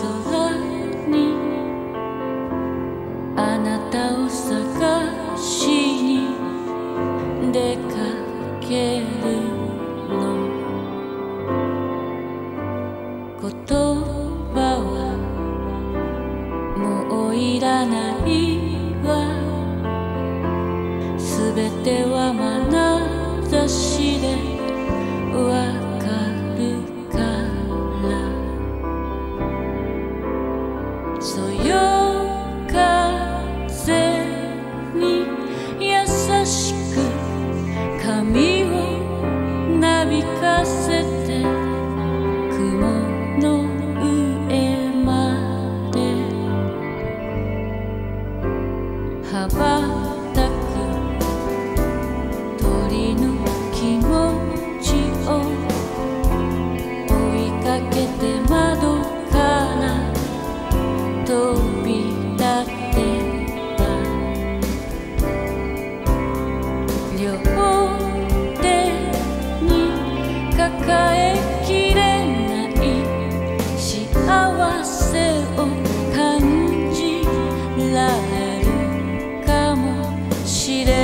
空に。あなたを探しに。出かけるの。言葉はもういらないわ。すべては眼差しで。わ she did.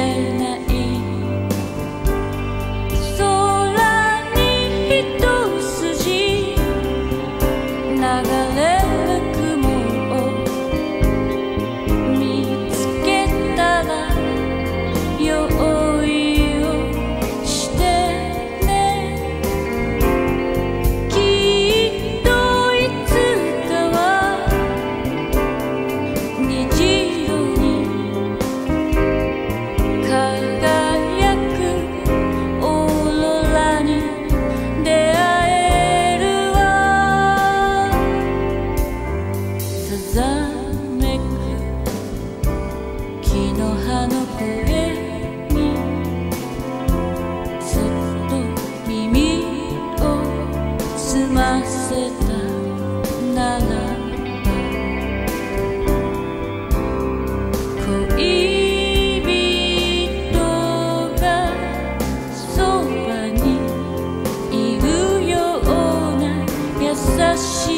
conheces-te.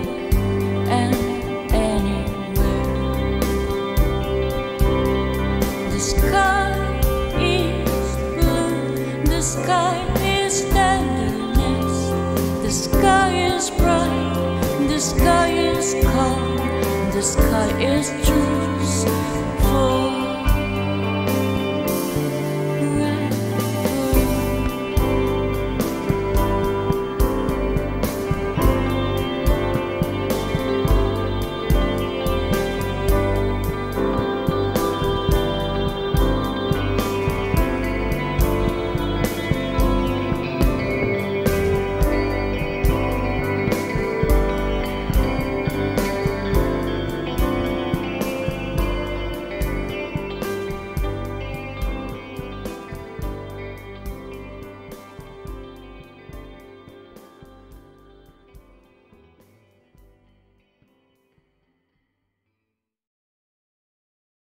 God is true.